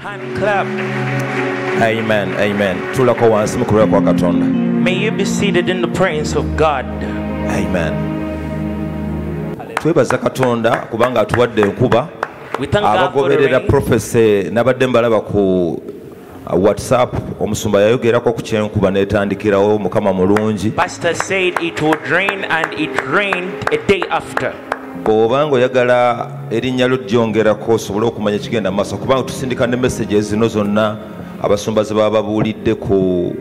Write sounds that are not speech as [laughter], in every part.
Hand clap. amen amen. Tulako wansi mu kulira kwa katonda. May you be seated in the presence of God. amen. Twebaza katonda kubanga atuwadde enkuba. We thank God for the abagoberera profese nabadde mbalaba ku uh, whatsapp. Omusumba yayogerako ku kyenkuba netandikirawo mukama mulungi. Pastor said it would rain and it rained a day after. Bw'obanga oyagala erinnya lyo lyongerako osobole okumanya ekigenda mu maaso kubanga tusindika ne messages zino zonna abasumba ze baba babuulidde ku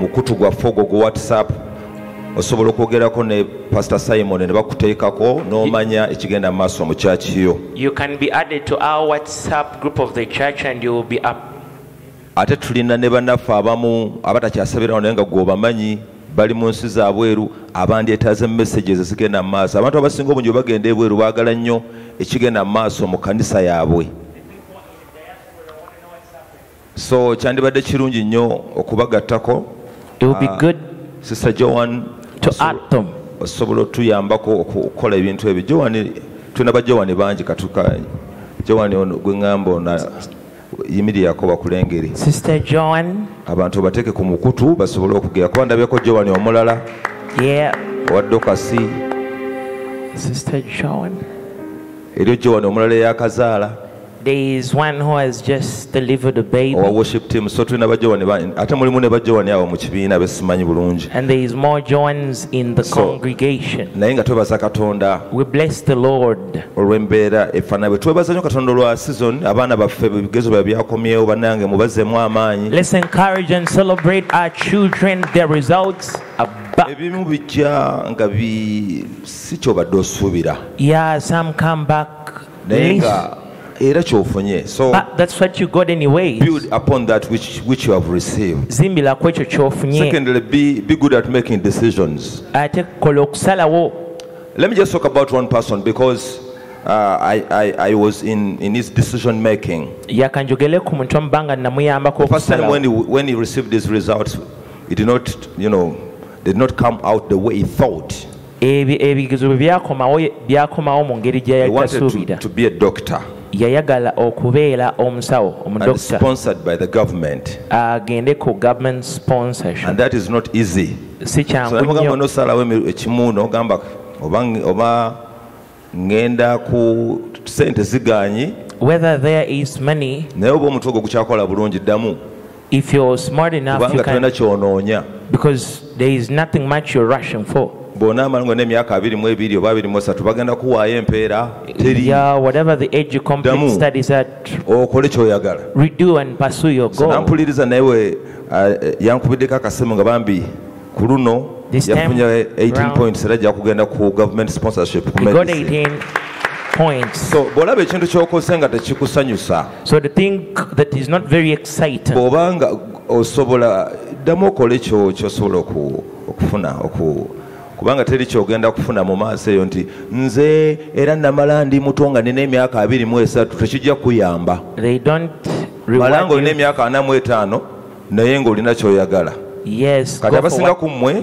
mukutu gwaffe ogwo gu whatsapp osobola okwogerako ne pastor simon ne bakuteekako n'omanya ekigenda mu maaso mu be up. ate tulina ne bannaffe abamu abatakyasabirawo naye nga gweobamanyi bali mu nsi zaabweru abandyetaaze messages ezigenda mu maaso. Abantu abasinga obungi bagenda ebweru baagala nnyo ekigenda mu maaso mu kanisa yaabwe. So kyandibadde kirungi nnyo okubagattako. Ah. sister joan osobola otuyambako oku- okukola ebintu ebyo. Joan tulina bajowani bangi katuka joan ono gweŋŋamba ona yimirirako bakulengere Sister Joan, abantu bateeke ku mukutu basobole okugera kuba ndabyeko jowani omulala. Yeah, owa dokasi Sister Joan. eriyo jowani omulala eyakazaala There is one who has just delivered a baby, owa worship team so tulina bajowani bangi ate mulimu ne bajowani abo mu kibiina besimanyi bulungi and there is more Joans in the So- congregation. naye nga twebaza katonda We bless the Lord. olw'embeera efaanana bwe twebaza nnyo katonda olwa season abaana baffe ebigezo bya byakomyewo bannange mubazeemu amaanyi Let's encourage and celebrate our children. Their results ebimu bijja nga si kyobadde osuubira Yeah, some come back. naye nga era kyofunye. So But that's what you got anyway. build upon that which, which you have received. Zimbira ku ekyo kyofunye. Secondly be, be good at making decisions. Ate kola okusalawo. Let me just talk about one person because uh, I, I, I was in, in his decision making. Yakanjogere ku muntu omubanga namuyambako first time when he, when he received his results it did not you know did not come out the way he thought. Ebigezo bwe byakomawo byakomawo mu ngeri gye he wanted to, to be a doctor yayagala okubeera omusawo and omudokita sponsored by the government. agende ku government sponsorship. Si kyangu nnyo nosalawo ekimu nogamba oba, ngenda ku sente ziganyi whether there is money naye oba omutwe gwo gukyakola bulungi ddamu if you're smart enough kubanga tolina kyonoonya. Because there is nothing much you're rushing for bw'onaamala nga n'emyaka abiri mu ebiri oba abiri mu esatu bagenda kuwaayo empeera. Teri yeah whatever the age you complete studies at okole kyoyagala. redo and pursue your so goal. Nampuliriza naye uh, yankubiddeko akasimu nga bambi ku luno. This time yafunye 18 round- points era ajja kugenda ku government sponsorship ku he got medicine. 18 points. So bw'olaba ekintu kyokoze nga tekikusanyusa so the thing that is not very exciting. bw'obanga osobola ddamu okole kyo kyosobola oku- okufuna oku- kubanga teri kyogenda kufuna mu maaso eyo nti nze era namala ndi muto nga nina emyaka abiri mu esatu tekijja kuyamba. Mala nga olina emyaka ana mu etaano naye ng'olina kyoyagala. Kati abasinga ku mmwe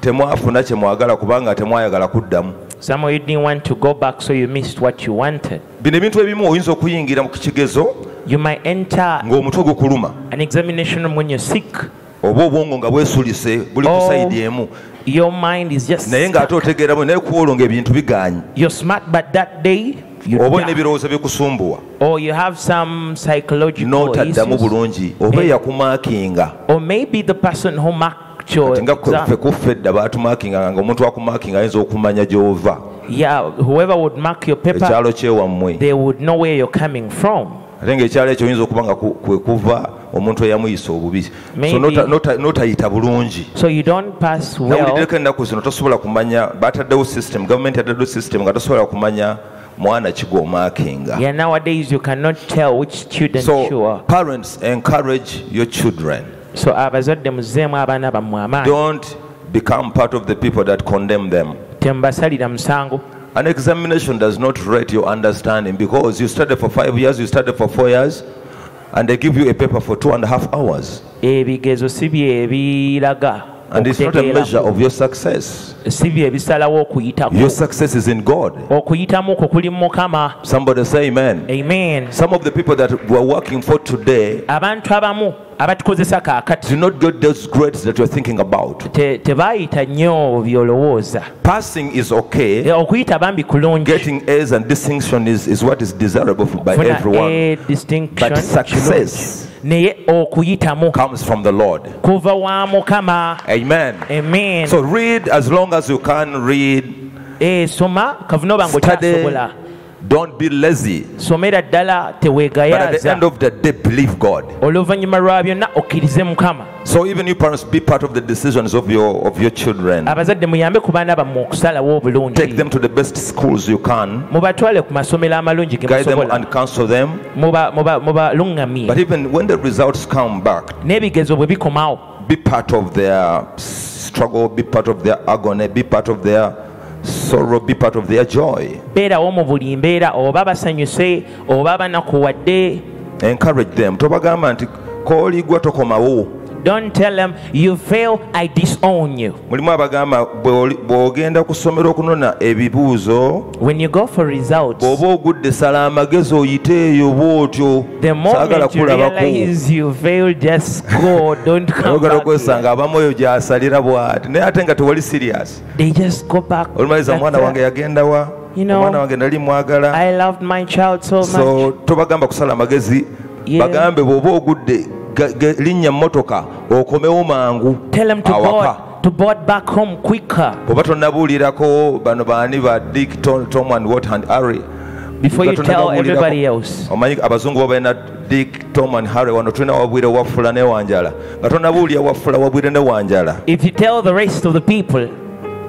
temwafuna kyemwagala kubanga temwayagala kuddamu. Some of you didn't want to go back so you missed what you wanted. Bino ebintu ebimu oyinza okuyingira mu kigezo you might enter ng'omutwe gukuluma an examination room when you're sick. Oba obwongo nga bwesulise buli ku Oh. sayidi emu your mind is just naye ng'ate otegeeramu naye kuolwo ebintu biganye. You're smart but that day oba olina ebirowoozo bikusumbuwa n'otaddamu bulungi oba eyakumaakinga kati nga ffe kuffe edda baatumakinga nga omuntu wakumaakinga ayinza okumanya gy'ova. Ekyalo kyewammwe ate ng'ekyalo ekyo oyinza okuba nga kwe kuva omuntu eyamuyisa obubi. So n'otayita bulungi. So you don't pass well. nawuliddeko ennaku zino tosobola kumanya bataddewo system gavumenti yataddewo system nga tosobola kumanya mwana kigomaakinga yeah nowadays you cannot tell which student you so are parents encourage your children. So abazadde muzeemu abaana bammwe amaanyi. Don't become part of the people that condemn them. Temubasalira musango An examination does not rate your understanding because you studied for five years, you studied for four years, and they give you a paper for two and a half hours. ebigezo si bye biraga and it's not a measure of your success. Si bye bisalawo okuyitako your success is in god. Okuyitamu okwo kuli mu mukama. Somebody say amen. Amen. Some of the people that we're working for today abantu abamu abatukozesa kaakati. Do not get those grades that you're thinking about. Te- tebaayita nnyo byolowooza. Passing is okay. Eh, okuyita bambi kulungi. Getting a's and distinction is, is what is desirable by Funa everyone. But success naye okuyitamu comes from the lord. kuva wa mukama. Amen. Amen. So read as long as you can read. Eh, soma kavuna oba ngaokyasobola don't be lazy. Somera ddala but at the end of the day believe god. Oluvannyuma lwa byonna okkirize mukama. So even you parents be part of the decisions of your of your children. Abazadde muyambe ku baana bammwe okusalawo take obulungi them to the best schools you can. Mubatwale ku masomero amalungi ge guide them musobola. and counsel them. Muba- muba- mubaluŋŋamye but even when the results come back n'ebigezo bwe bikomawo. be part of their struggle be part of their agony be part of their sorrow be part of their joy. Beerawo mu buli mbeera oba basanyuse oba banakuwadde. Encourage them. Tobagamba nti kooligwa tokomawo don't tell them you fail i disown you. Mulimu abagamba bw'ogenda ku ssomero okunona ebibuuzo when you go for results bw'oba ogudde sala amagezi oyite eyo bw'otyo the moment you realize you fail just go don't come back okwesanga abamu oyo gyasalira bw'ati. Naye ate nga tewali serious. They just go back omwana that. wange yagenda wa? You know, omwana wange nali mwagala. So tobagamba kusala amagezi. Bagambe bw'oba ogudde linnya mmotoka okomewo mangu tell them to awaka. to board back home quicker. Bw'oba tonnabuulirako bano baani ba dick tom, and what and harry. Before you tell everybody else. omanyi abazungu bo balina dick tom and harry wano tulina wabwire wafula ne wanjala. Nga tonnabuulya wafula wabwire ne wanjala. If you tell the rest of the people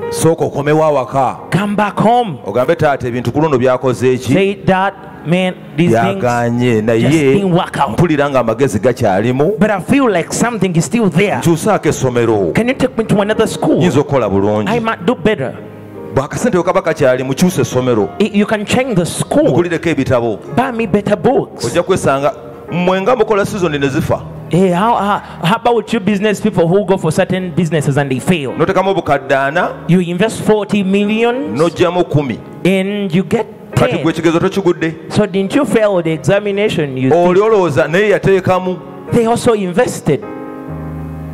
sooka okomewo awaka. ogambe taata ebintu ku luno byakoze eki byagaanye naye mpulira nga amagezi gakyalimu. Nkyusaako essomero. Nyinza okukola bulungi. Bwakasente kaba kakyali mukyusa essomero. Mpulireko ebitabo. Ojja kwesanga mwenga mukola sizoni ne zifa. Hey, how, how, how about you business people who go for certain businesses and they fail? You invest 40 million and you get kati gwe ekigezo tokigudde so didn't you fail the examination you oli olowooza naye yateekamu. They also invested.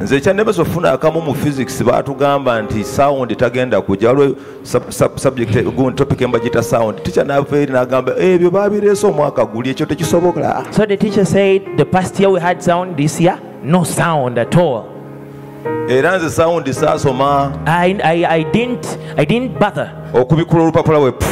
Nze ekyannemesa okufuna akamu mu physics baatugamba nti sound tagenda kujja. Waliwo sub- sub- subject gundi topic embagita sound. Ticha eri n'agamba ebyo babireese omwaka guli ekyo tekisobola. So the teacher said the past year we had sound this year no sound at all. Era nze sound saasoma. I, I, I didn't I didn't bother. Okubikula olupapula pfu,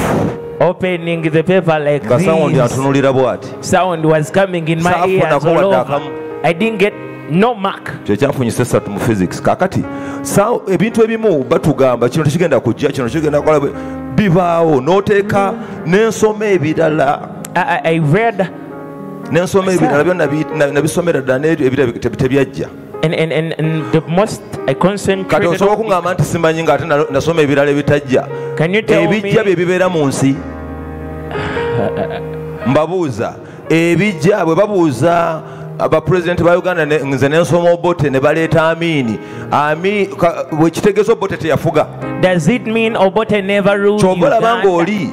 opening the paper like nga sound this. bw'ati Sound was coming in my ears all wadde over. akamu. I didn't get no mark. kyekyanfunyisa esatu mu physics kakati sa- ebintu ebimu batugamba kino tekigenda kujja kino kigenda kukola bwe- bibaawo n'oteeka n'ensoma ebirala I, I, read n'ensoma ebirala byo nabi- na- nabisomera ddala n'ebyo ebirala te- tebyajja and, and, and, and the most I kati osobola okuŋŋamba nti simanyi ng'ate na- nasoma ebirala ebitajja. Can you tell ebijja bye bibeera mu nsi. Mbabuuza. Ebijja bwe babuuza abapulezidenti ba uganda nze nensoma obote ne baleeta amiini bwekitegeeza obote teyafuga. Does it mean Obote never ruled kyova olaba Uganda? ng'oli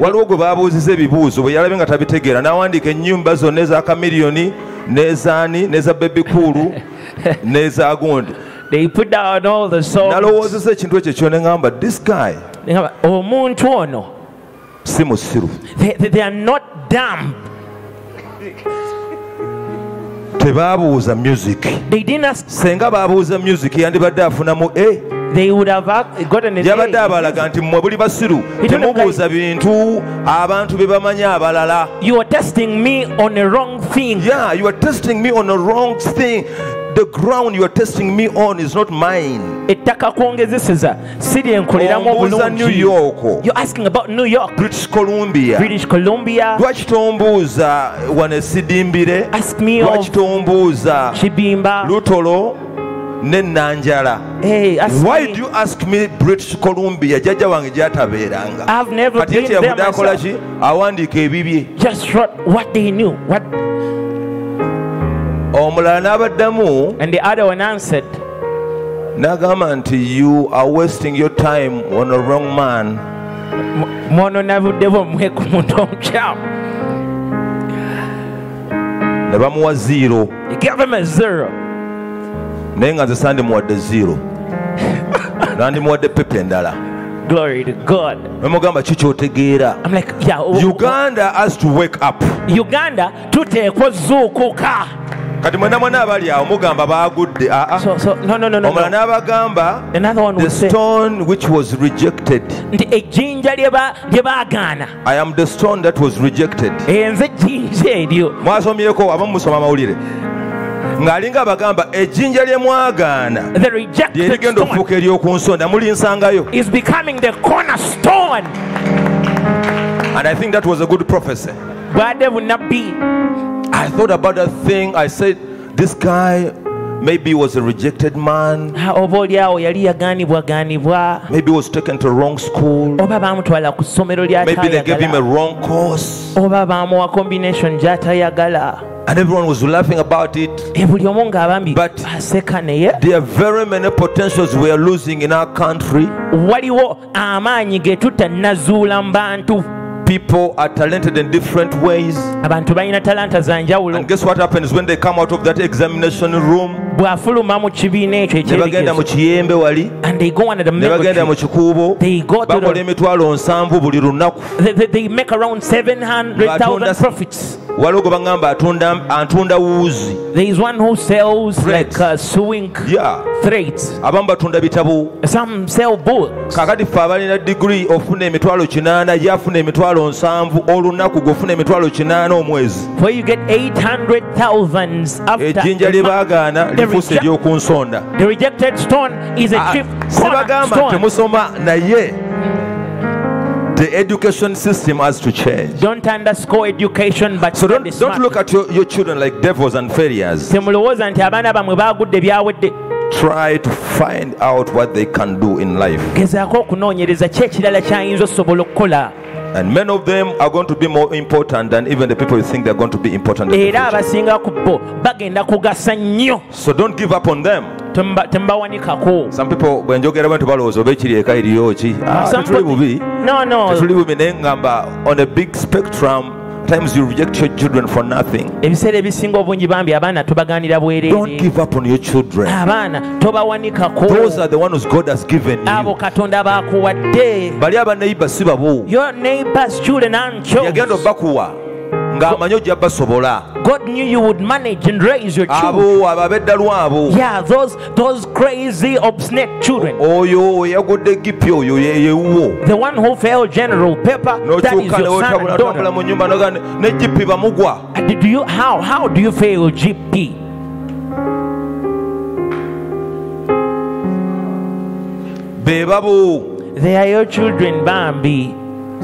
waliwo gwe babuuziza ebibuuzo bwe yalabye nga tabitegeera. N'awandiika ennyumba zonna eza kamiliyoni n'ezaani n'eza bebikuulu [laughs] n'eza gundi nalowoozesa ekintu ekyo kyo ne ŋŋamba this guy omuntu ono. si musiru. They, they, they are not dumb. Tebaabuuza music. Senga baabuuza music yandibadde afunamu e yabadde abalaga nti mmwe buli basiru temubuuza bintu abantu bye bamanyi abalala. Yeah you are testing me on a wrong thing. The ground you are testing me on is not mine. Ettaka kwongezeseza si lyenkoleramu ombuuza new obulungi york. You're asking about new york. British columbia. British columbia. Lwaki tombuuza wano esidimbire lwaki tombuuza kibimba lutolo ask why do you ask me british columbia jjajja wange gyatabeeranga? Kati been eki there yavudde akola ki? Awandiika ebibye. Omulala n'abaddamu n'agamba nti you are wasting your time on a wrong man. Mwono nabudde bwomwe ku muntu omukyamu. Ne bamuwa zero naye nga nze sandimuwadde zero. [laughs] Nandimuwadde pepa endala. Glory to god. I'm like yeah w- w- uganda has to wake up. Uganda tuteekwa zuukuka kati mwena mwena abali awo mugamba baagudde no no, omulala n'abagamba the stone which was rejected. Nti ejjinja lye ba- lye baagaana. I am the stone that was rejected. Enze ejjinja eryo. Mwasomyeko abamu musoma amawulire ng'alinga abagamba ejjinja lye mwagaana the rejected lyerigenda stone okufuuka ery'oku nsonda mulinsangayo is becoming the cornerstone. And i think that was a good prophecy. Bwadde bunabbi. I thought about that thing. I said this guy maybe was a rejected man. Oba oliawo yali yagaanibwagaanibwa maybe he was taken to wrong school. Oba baamutwala ku ssomero maybe they gave him a wrong course. Combination gy'atayagala and everyone was laughing about it. E, buli omu ng'abambi But- aseka naye. there are very many potentials we are losing in our country. Waliwo amaanyi ge mu bantu people are talented in different ways. Abantu balina talanta and guess what happens when they come out of that examination room? Bw'afuluma mu kibiina ekyo ekyebagenda mu kiyembe wali. Ne bagenda mu kikuubo. Bakola emitwalo nsanvu buli lunaku. Waliwo gwe baŋŋamba antunda wuuzi. Abamu batunda bitabo kakati ffe abalina diguri ofuna emitwalo kinaana gyafuna emitwalo emitwalo nsanvu olunaku gofuna emitwalo kinaana omwezi. Where you get 800,000 after ejjinja lye baagaana The lifuuse ery'oku nsonda. the rejected stone is a Ah, chief sibagamba cornerstone. temusoma naye the education system has to change. Don't underscore education but so don't, don't look at your, your children like devils and failures. Try to find out what they can do in life and many of them are going to be more important than even the people you think they're going to be important in era abasinga ku bo bagenda kugasa nnyo. So don't give up on them. Temba- temubawanikako some people bwe njogera bwe balowooza oba ekiri eka eriyo ki? Ah, Some tetuli people- bubi. No no. Tetuli bubi naye ngamba on a big spectrum times you reject your children for nothing. Ebiseera ebisinga obungi bambi abaana tubaganira don't bwereere give up on your children. Abaana tobawanikako. Those are the ones god has given abo you katonda bakuwadde bali abaneiba si babo your neighbors children and children yagenda obakuwa ng'amanyi ojja basobola God knew you would manage and raise your children. yeah those those crazy obstinate children. The one who failed general paper that is your son and daughter. Uh, do you how how do you fail gp be babo. They are your children bambi.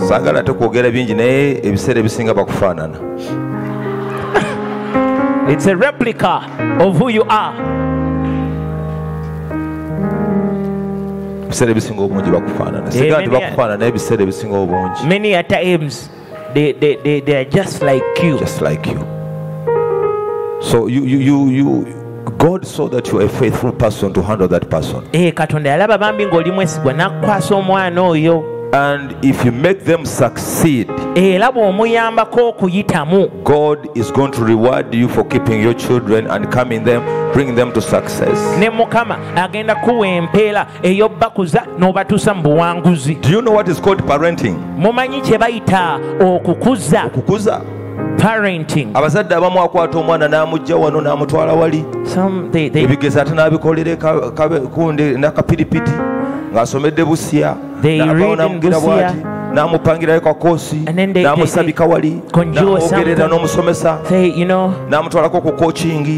Saagala tekwogera bingi naye ebiseera ebisinga bakufaanana it's a replica of who you are. Ebiseera ebisinga obungi bakufaanana sigaa nti many- bakufaanana ebiseera ebisinga obungi. Many a times they they, they, they are just like you. Just like you. So you, you, you, you, god saw that you are a faithful person to handle that person. Eh, katonda yalaba bambi ng'oli mwesigwa n'akukwasa omwana oyo and if you make them succeed era bw'omuyambako okuyitamu god is going to reward you for keeping your children and coming them bringing them to success. ne mukama agenda kuwa empeera ey'obbakuza n'obatuusa mu buwanguzi. Do you know what is called parenting? Mumanyi kye bayita okukuza? Okukuza. Parenting. Abazadde abamu akwata omwana n'amugja wano n'amutwala wali. Ebigezo ate n'abikolera kundi nakapiripiti ng'asomedde busya nabo namugira bwati kakosi namusabika wali namwogerera n'omusomesa namutwalako ku kocingi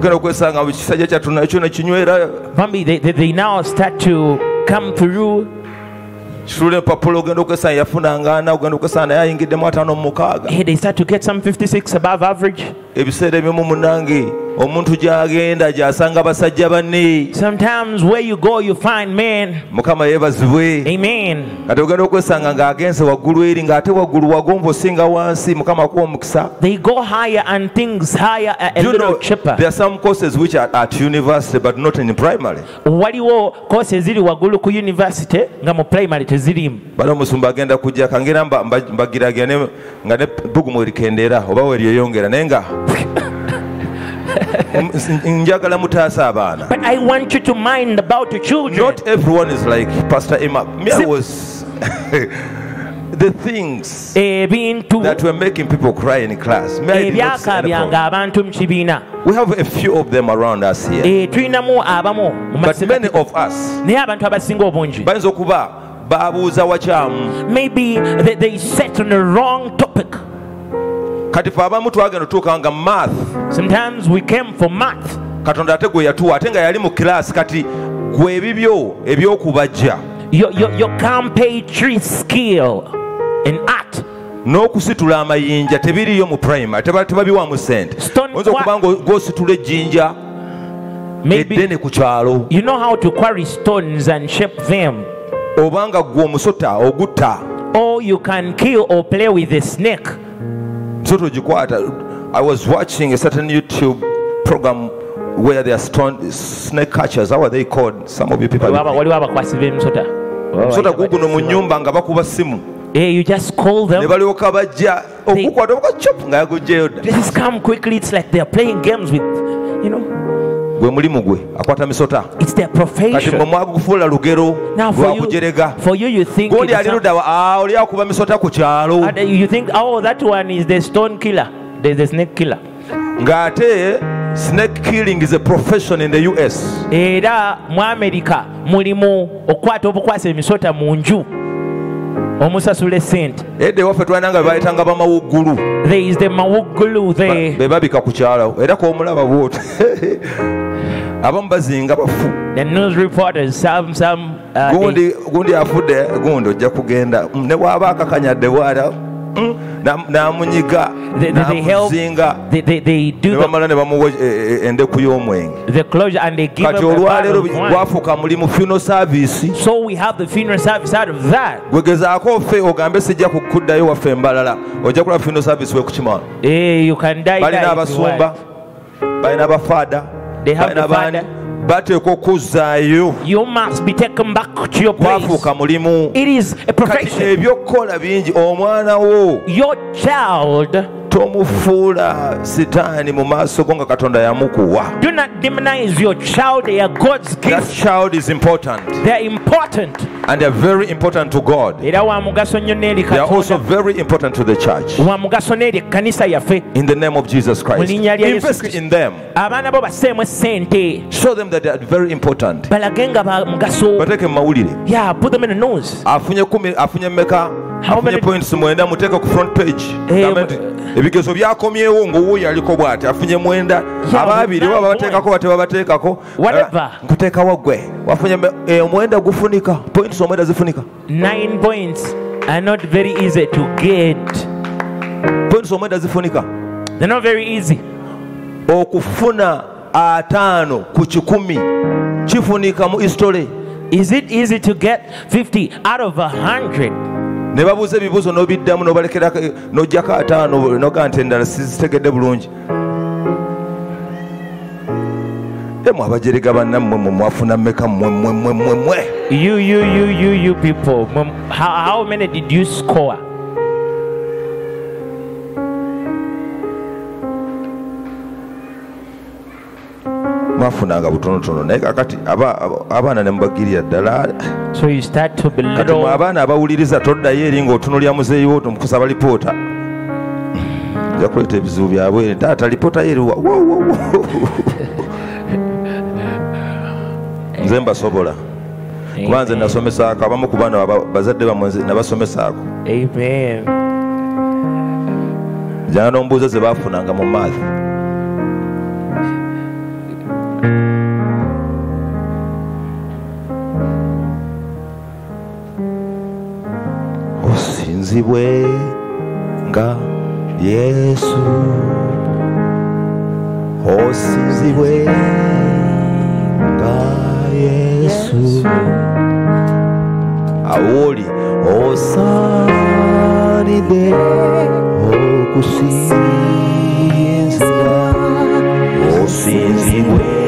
genda okwesanga ekisajja kyattu nakyo kitula empapula ogenda okwesanga yafunanga ogenda okwesanga naye ayingiddemu ataano mu mukaaga. Hey, they start to get some 56 above average ebiseera ebimu munange omuntu gy'agenda gy'asanga basajja banne mukama yeebazibwe. Kati ogenda okwesanga ng'agenze waggulu eri ng'ate waggulu wagomba osinga wansi mukama kuwa omukisa. Waliwo kosi eziri waggulu ku university nga mu primary tezirimu. Bali omusumba agenda kujja kangera mba- mba- mbagiragane nga ne bugumu erikendeera oba weryeyongera naye nga njagala mutaasa abaana. But i want you to mind about your children. Not everyone is like pastor emma. Me i was [laughs] the things ebintu that were making people cry in class. Me I did not any problem. ebyakabyanga abantu mu kibiina. We have a few of them around us here. Eh, tulinamu abamu mu but many of us naye abantu abasinga obungi. bayinza okuba babuuza wakyamu. Maybe they, they set on the wrong topic kati fe abamu twagenda otuuka nga math sometimes we came for math. Katonda ate gwe yatuwa ate nga yali mu kiraasi kati gwe ebibyo ebyokubajja. N'okusitula amayinja tebiriyo mu primary teba- tebabiwamu sente. Oyinza okuba nga ng'ositula ejjinja eddene ku kyalo. you know how to quarry stones and shape them. Oba nga gwe omusota ogutta. Or you can kill or play with a snake musota ogikwata i was watching a certain youtube program where there are stone, snake catchers. How are they called? Some of you people Waliwo aba- waliwo abakwasi b'emisota omusota guguno mu nyumba nga bakuba simu. Eh, you just call them. They, they just come quickly. It's like they're playing games with you know gwe mulimu gwe akwata misota. Kati mwe mwagufuula lugero lwakujerega gundi ali luddawa "Ah, oli akuba misota ku kyalo. Oh ng'ate snake killing is a profession in the us era mu amerika mulimu okukwata obukwasa emisota mu nju. Omusasula esente edda ewaffe twalina nga bebayitanga bamawuggulu. There is the mawugulu the be babika ku kyalo. Era komulaba bwoti [laughs] abamu bazinga bafu. The news reporters some some uh, gundi gundi afudde gundi ojja kugenda. Mm, ne bw'aba akakanyadde bwata mm, na- n'amunyiga n'amuzinga ne the, bamala ne bamuwa eh, eh, endeku y'omwenge. the closure and they give kati olwaleero gwafuuka mulimu funeral service. So we have the funeral service out of that. Gwegezaako ffe ogambe sijja kukuddayo waffe embalala ojja kulaba funeral service wekukimala eh, you can die balina abasumba balina abafaada They have the father. bateekwa okuzzaayo kwafuuka mulimu. Kati ebyokukola bingi omwana wo. Tomufuula sitaani mu maaso go nga katonda yamukuwa. That child is important. Important and they are very important to God. They are also very important to the church. In the name of Jesus Christ. Invest in them. Show them that they are very important. Bateke mawulire. Yeah, put them in the news. Afunye kumi, afunye meka, afunye points mwenda muteke ku front page. ebigezo byakomyewo ngaowuuyo aliko bw'ati afunye mwenda abaabiri oba babateekako batebabateekako nkuteekawo wagwe wafunye eh, omwenda gufunika points omwenda zifunika nine points are not very easy to get. Points they're not very easy. Okufuna ataano ku kikumi kifunika mu history is it easy to get 50 out of 100 ne babuuza ebibuuzo n'obiddamu n'obalekera n'ojjako ataano noga nti endala sizitegedde bulungi emu abajerega bannammwe mwe mwafuna mmeka mmwe mmwe mmwe mmwe mmwe you you you you you people how, how many did you score mwafunanga butonotono naye kakati aba- aba- abaana ne mubagirira ddala so you start to kati mwe abaana abawuliriza toddayo eri ng'otunulya muzeeyiwo tomukusaba lipoota nja kuleeta ebizibu byabwe taata lipoota yo eriwa. Nze mbasobola kuba nze nasomesaako abamu ku baana bazadde bamwe nabasomesaako. Jana nombuuza ze bafunanga mu maathi osinzibwe nga yesu. Osinzibwe nga yesu. Awoli osalide okusinzira Oh, osinzibwe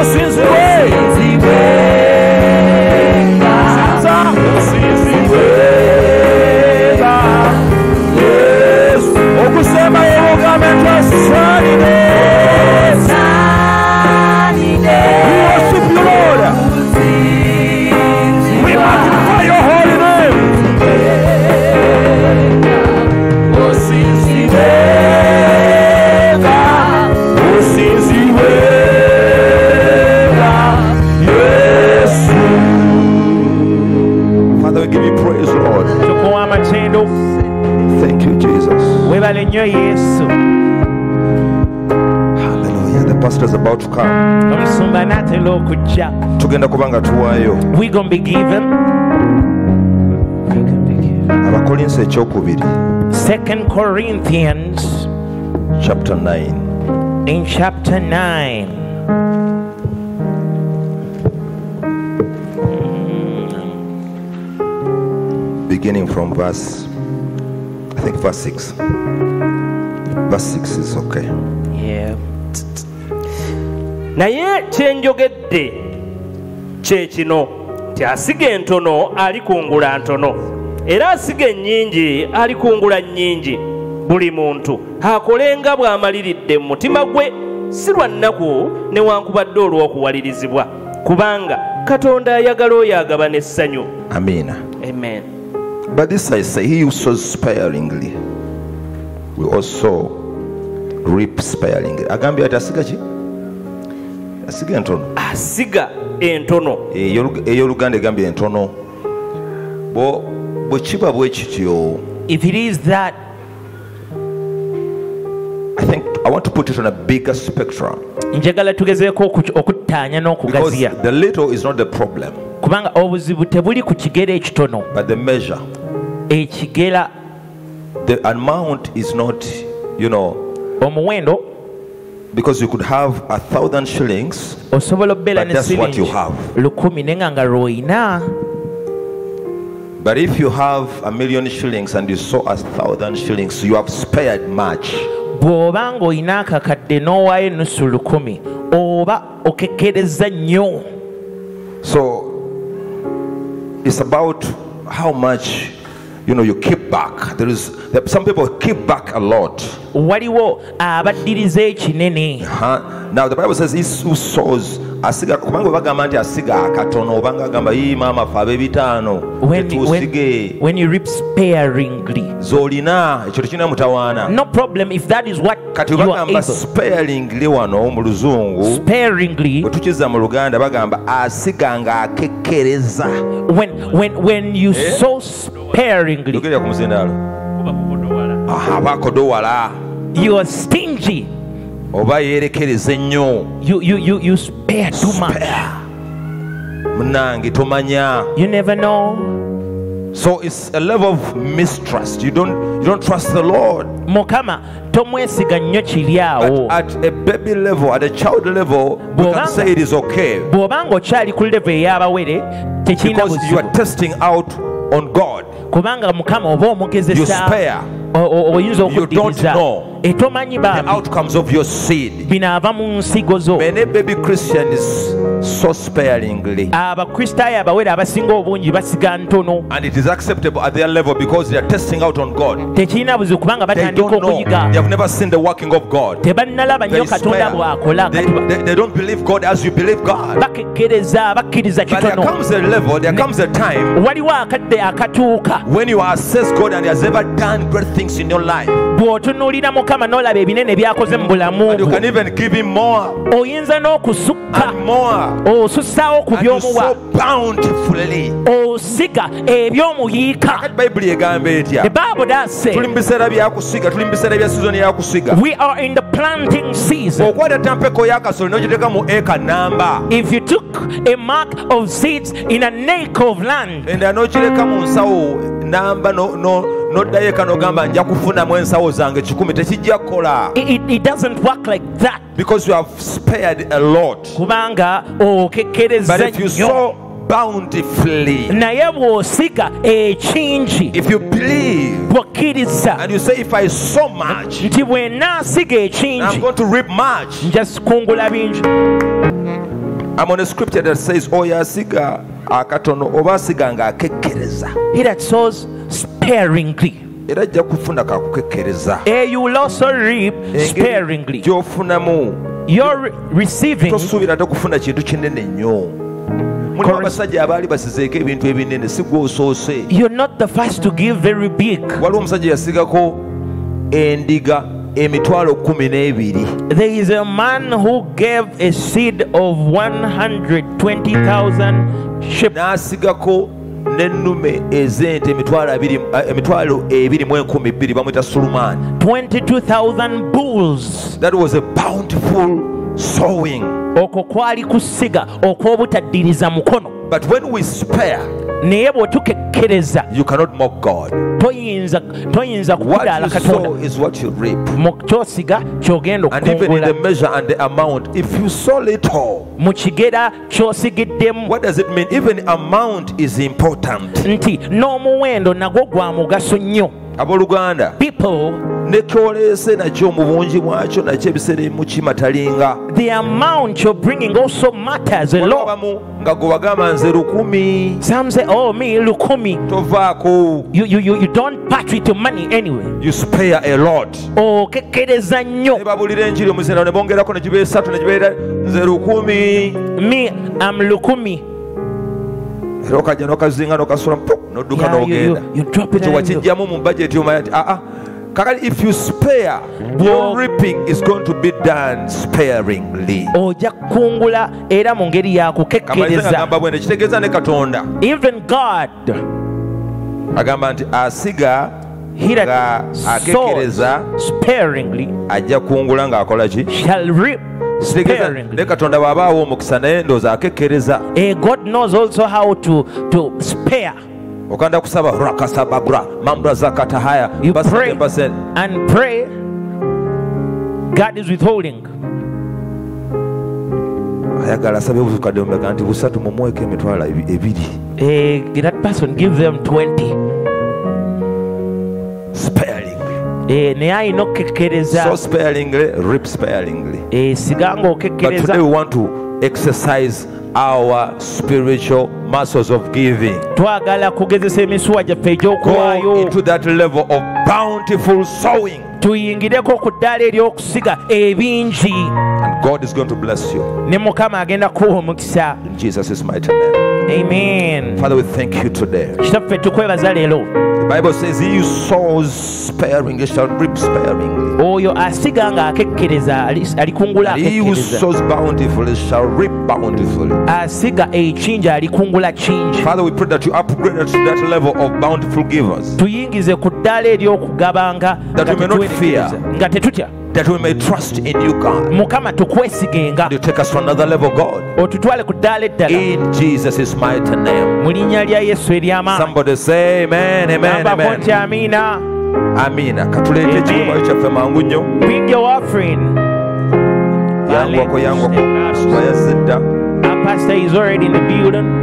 preciso ir. Tugenda kuba nga tuwaayo. We gonna be given abakolinsi ekyokubiri 2 corinthians chapter 9 in chapter 9 beginning from verse i think verse 6 verse 6 is okay. Yeah. naye kyenjogedde kye kino nti asiga entono alikungula ntono. Era asiga ennyingi alikungula nnyingi buli muntu. Akolenga bw'amaliridde mu mutima gwe si lwa nnaku newankubadde olw'okuwalirizibwa. Kubanga katonda ayagala oyo agaba n'essanyu. Amina. Amen. But this i say he who sows sparingly will also reap sparingly. Agambye ati asiga ki? Asiga entono. Asiga entono. Ey'Olu- ey'oluganda egambye entono. Bwe kiba bwe kityo. If it is that i think i want to put it on a bigger spectrum. njagala tugezeeko oku- okuttaanya n'okugaziya. The little is not the problem. Kubanga obuzibu tebuli ku kigero ekitono. But the measure. Ekigera the amount is not you know omuwendo because you could have a thousand shillings osobola okubeera But ne that's what you siringi have. lukumi naye nga nga lwoyina. But if you have a million shillings and you saw a thousand shillings you have spared much. Bw'oba ng'olina akakadde n'owaayo enusu lukumi oba okekkereza nnyo. So it's about how much you know you keep back. There is there, some people keep back a lot. Waliwo abaddiriza ekinene. Huh? now the bible says he who sows asiga kubanga bagamba nti asiga akatono obanga agamba yi maama fe abe bitaano tusige z'olina ekyo tekirina mutawaana. Kati bagamba sparingly wano mu luzungu bwe tukiza mu luganda bagamba asiga nga ng'akekkereza ogerera ku muzindaalo abakodowala You are stingy oba yeerekereza ennyo munange tomanya. So it's a level of mistrust. You don't you don't trust the Lord. mukama tomwesiga nnyo is okay. bw'obanga okyali ku levo ey'abawere tekirina kubanga mukama oba omugezesa don't know. Etomanyi the bambi outcomes of your seed. Bino ava mu nsigo zo. Abakristaayo abawere abasinga obungi basiga ntono. Tekirina buzibu kubanga batandika okuyiga tebannalaba nnyo katonda bw'akola. They, kati ba- they, they don't believe god as you believe god. Bakekkereza bakkiriza kitono. waliwo akadde akatuuka. bw'otunuulira mukama mukama n'olaba ebinene byakoze mu bulamu. Oyinza n'okusukka. Osussaawo ku byomuwa. osiga ebyomuyiika. Okwata tampeko y'akasolo n'ogiteeka mu eka namba. Endala n'okireka mu nsawo namba noddayo kano nogamba nja kufunamu ensawo zange kikumi tekijja kukola. Because you have spared a lot. Kubanga okekkereza but if you saw bountifully. naye bw'osiga ekingi bw'okkiriza nti bwe nnaasiga ekingi nja sikungula bingi. I'm on a scripture that says oyo asiga akatono oba asiga ng'akekkereza he that sows sparingly. Era ajja kufuna kakukekkereza eh, you will also reap sparingly. gy'ofunamu. Tosuubira te kufuna kintu kinene nnyo. Mulimu abasajja abaali basizeeko ebintu ebinene si gwe osoose waliwo omusajja yasigako endiga emitwalo kumi n'ebiri. There is a man who gave a seed of 120000 sheep n'asigako n'ennume ez'ente emitwalo ebiri mu enkumi bbiri bamwita sulumaani 22000 bulls. That was a bountiful sowing. Okwo kwali kusiga okw'obutaddiriza mukono. But when we spare naye bw'otukekkereza toyinza kukudaala katonda. mu kyosiga kyogenda okukungula. mu kigera ky'osigiddemu. nti n'omuwendo nagwo gwa mugaso nnyo. Abooluganda people ne kyoleese nakyo mu bungi bwakyo nakyo ebiseera ebimu kimatalinga the amount you're bringing also matters a lot. nga gwe wagamba nze lukumi. Some say oh me lukumi. Tovaako. You, you, you, you don't part with your money anyway. You spare a lot. Okekkereza nnyo. Ne babulira enjiri omuzina ne bongerako ne giba esatu ne gibeera nze lukumi. Me am lukumi. Era okajja n'okazinga n'okasula n'odduka n'ogenda you- you drop it ekyo and you- wakijjamu mu budget omanya nti aa kakali if you spare your reaping is going to be done sparingly. Ojja kukungula era mu ngeri yakukekkereza kitegeeza ne katonda. Even god agamba nti asiga nga akekkereza sparingly ajja kungula ng'akola ki? ne katonda bw'aba awa omukisa naye ndooza akekkereza. Eh, god knows also how to, to spare okanda kusaba rakasabagura mambura zakatahaya you pray and pray god is withholding. Ayagala asabe nti busatu mumuweko emitwalo ebi- ebiri Eh, that person give them 20 sparingly. Eh, naye alina okukekkereza sparingly our spiritual muscles of giving. Twagala kugezesa emisuwa gyaffe egy'okuwaayo. into that level of bountiful sowing. Tuyingireko ku ddaala ery'okusiga ebingi. And god is going to bless you. Ne mukama agenda kuwa omukisa. In jesus' mighty name. Amen. Father we thank you today. Kitaffe tukwebaza leero. The bible says he who sows sparingly shall reap sparingly. Oyo asiga nga akekkereza ali- alikungula and he who sows bountifully shall reap bountifully. Asiga ekingi alikungula kingi father we pray that you upgrade us to that level of bountiful givers. Tuyingize ku ddaala ery'okugabanga That we may not tetuwerekereza, fear. nga tetutya. That we may trust in you god. Mukama tukwesigenga. And you take us to another level god. Otutwale ku ddaala eddala. In jesus' mighty name. Mu linnya lya yesu ery'amaanyi somebody say amen amen Gambako nti amen. amiina amina. Katuleete Amen. ekirubayo kyaffe mangu nnyo bring your offering Valley. Where Pastor is already in the building.